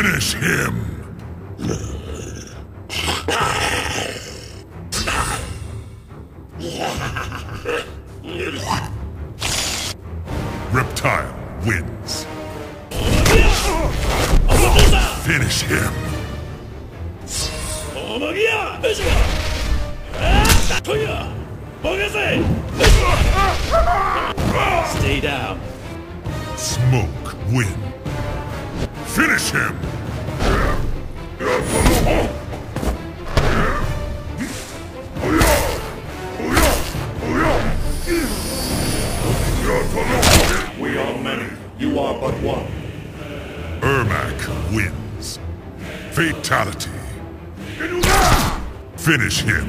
Finish him! Reptile wins. Finish him. Stay down. Smoke win. Finish him. We are many. You are but one. Wins. Fatality. Finish him.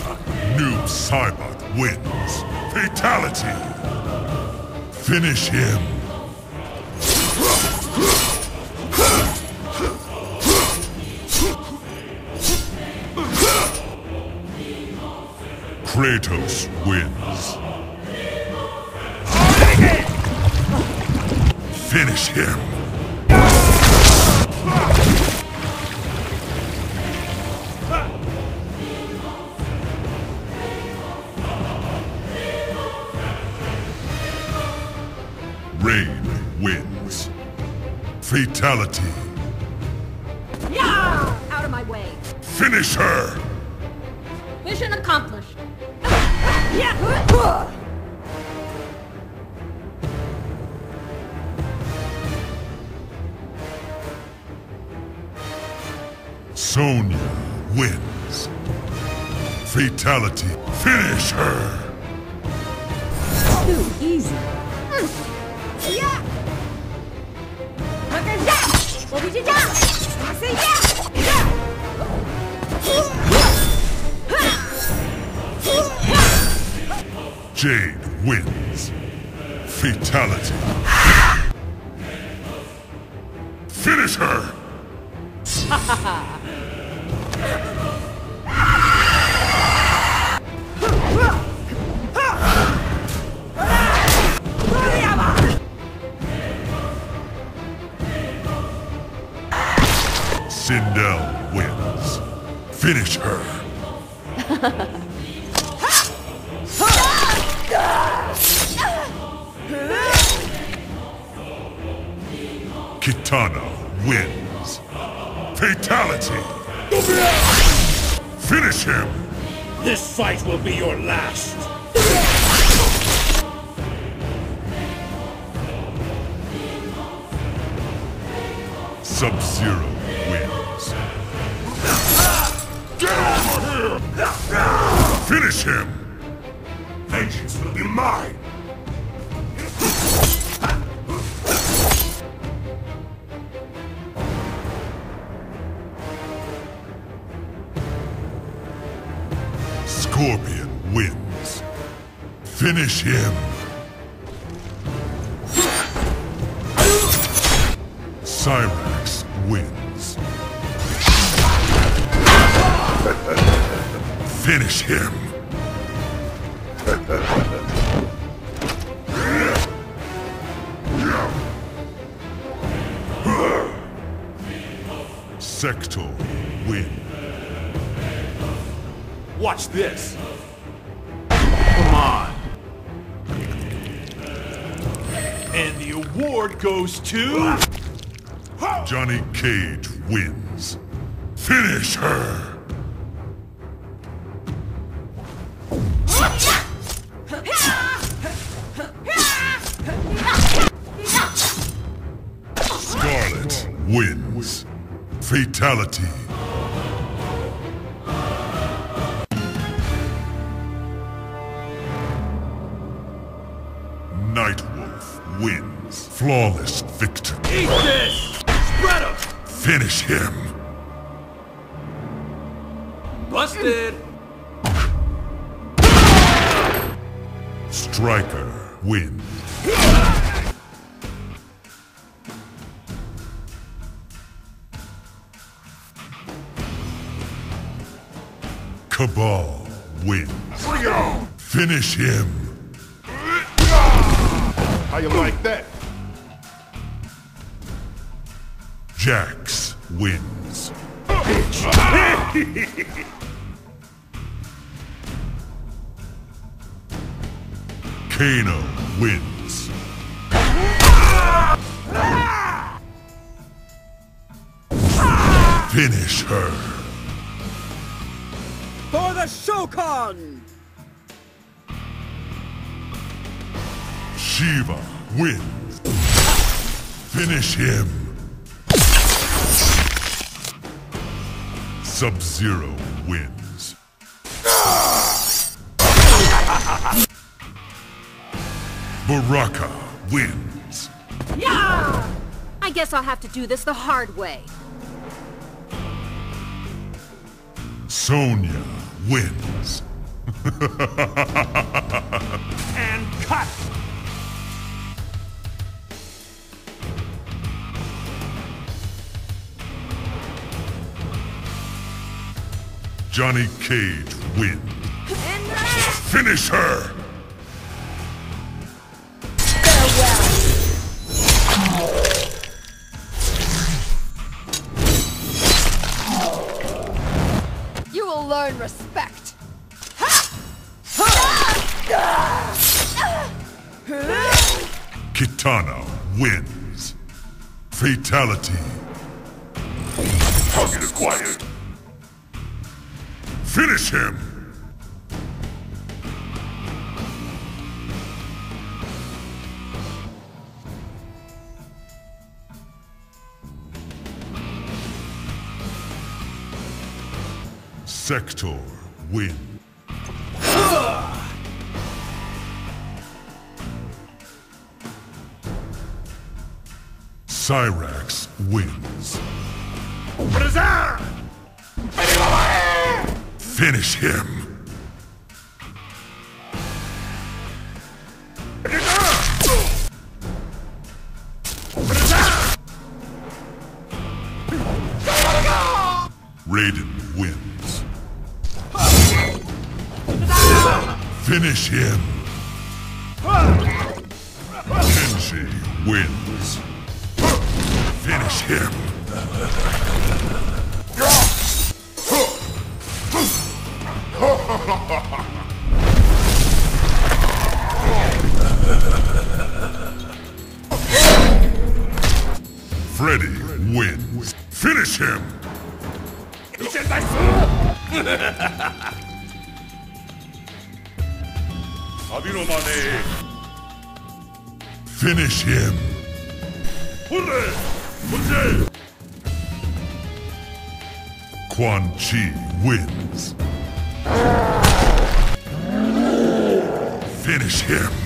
Noob Saibot wins. Fatality. Finish him. Kratos wins. Finish him. Fatality. Yeah! Out of my way. Finish her. Mission accomplished. Yeah! Sonya wins. Fatality. Finish her. Too easy. 我必须这样！I say yeah! Jade wins. Fatality. Sindel wins. Finish her. Kitana wins. Fatality. Finish him. This fight will be your last. Sub-Zero Finish him. Vengeance will be mine. Scorpion wins. Finish him. Cyrax wins. Finish him. Sektor win. Watch this. Come on. And the award goes to... Johnny Cage wins. Finish her. Wins. Fatality. Nightwolf wins. Flawless victory. Eat this! Spread 'em! Finish him. Busted! Stryker wins. Cabal wins. Bring on! Finish him. How you like that? Jax wins. Kano wins. Finish her. For the Shokan! Sheeva wins. Finish him. Sub-Zero wins. Baraka wins. Yeah! I guess I'll have to do this the hard way. Sonya wins. And cut! Johnny Cage wins. Finish her! Respect. Kitana wins. Fatality. Target acquired! Finish him! Sektor win. Cyrax wins. Finish him! Raiden wins. Finish him! Kenshi wins. Finish him! Freddy wins. Finish him! Finish him! Quan Chi wins. Finish him!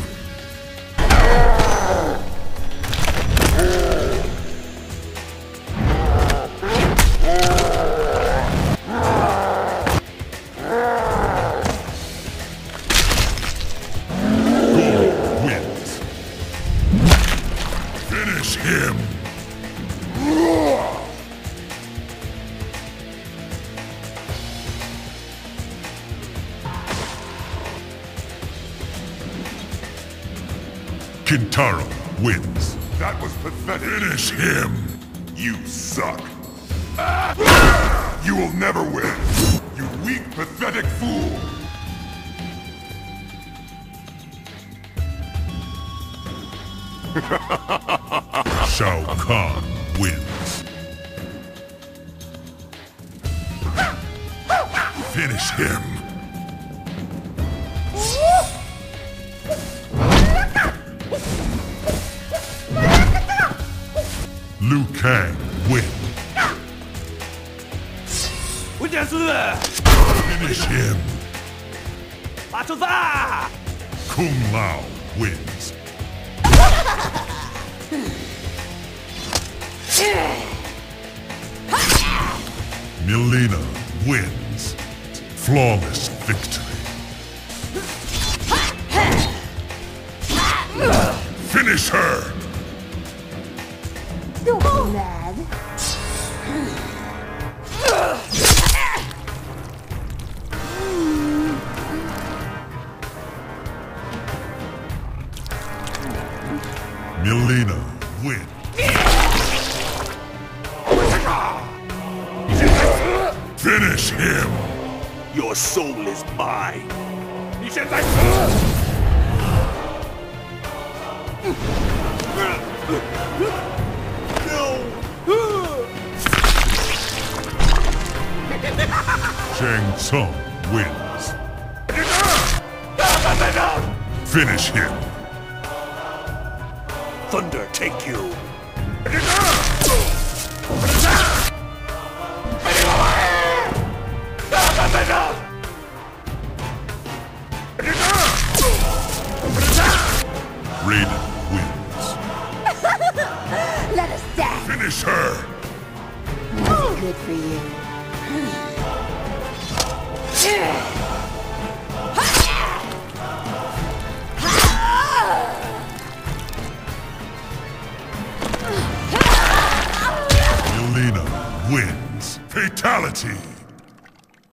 Kintaro wins. That was pathetic. Finish him! You suck. You will never win. You weak, pathetic fool. Shao Kahn wins. Finish him! Kang win. Finish him. Kung Lao wins. Mileena wins. Flawless victory. Finish her! Mileena win. Finish him! Your soul is mine. Shang Tsung wins. Finish him! Thunder take you. Raiden wins. Let us die. Finish her! Was good for you? Wins. Fatality!